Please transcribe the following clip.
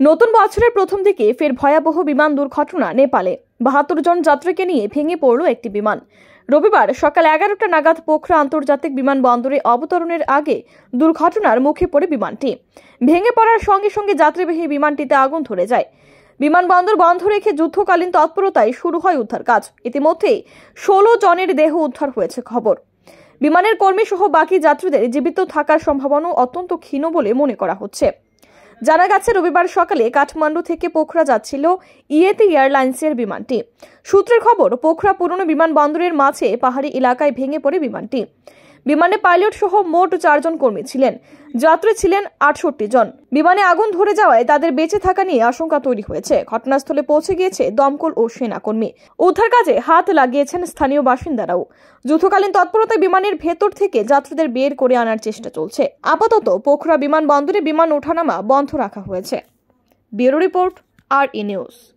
নতুন বছরের প্রথম দিকে ফের ভয়াবহ বিমান দুর্ঘটনা নেপালে। বাহাত্তর জন যাত্রীকে নিয়ে ভেঙে পড়ল একটি বিমান। রবিবার সকাল এগারোটা নাগাদ পোখরা আন্তর্জাতিক বিমানবন্দরে অবতরণের আগে দুর্ঘটনার মুখে পড়ে বিমানটি। ভেঙে পড়ার সঙ্গে সঙ্গে যাত্রীবাহী বিমানটিতে আগুন ধরে যায়। বিমানবন্দর বন্ধ রেখে যুদ্ধকালীন তৎপরতায় শুরু হয় উদ্ধার কাজ। ইতিমধ্যেই ষোলো জনের দেহ উদ্ধার হয়েছে খবর। বিমানের কর্মী সহ বাকি যাত্রীদের জীবিত থাকার সম্ভাবনাও অত্যন্ত ক্ষীণ বলে মনে করা হচ্ছে। জানা গেছে, রবিবার সকালে কাঠমান্ডু থেকে পোখরা যাচ্ছিল ইয়েতি এয়ারলাইন্সের বিমানটি। সূত্রের খবর, পোখরা পুরনো বিমানবন্দরের মাঝে পাহাড়ি এলাকায় ভেঙে পড়ে বিমানটি। বিমানে পাইলট সহ মোট চারজন কর্মী ছিলেন। যাত্রী ছিলেন আটষট্টি জন। বিমানে আগুন ধরে যাওয়ায় তাদের বেঁচে থাকা নিয়ে আশঙ্কা তৈরি হয়েছে। ঘটনাস্থলে পৌঁছে গিয়েছে দমকল ও সেনাকর্মী উদ্ধার কাজে হাত লাগিয়েছেন স্থানীয় বাসিন্দারাও। যুদ্ধকালীন তৎপরতায় বিমানের ভেতর থেকে যাত্রীদের বের করে আনার চেষ্টা চলছে। আপাতত পোখরা বিমানবন্দরে বিমান ওঠানামা বন্ধ রাখা হয়েছে। ব্যুরো রিপোর্ট, আর ই নিউজ।